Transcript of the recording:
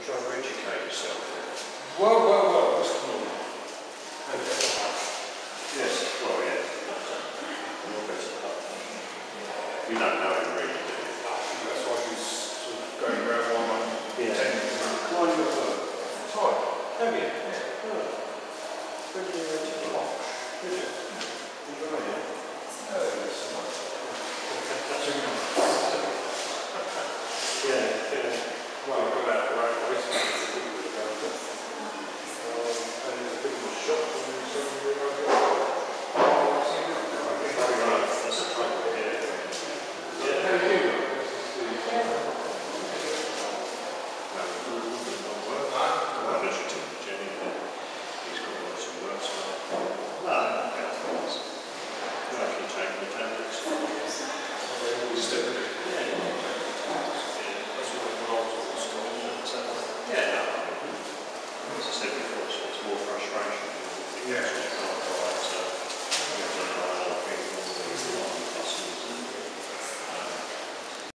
trying to educate yourself. Whoa, whoa, whoa, what's coming on Yes, well, yeah. You don't know him really, do you? That's why he's sort of going around one month, yeah. ten months. Why you? Yeah.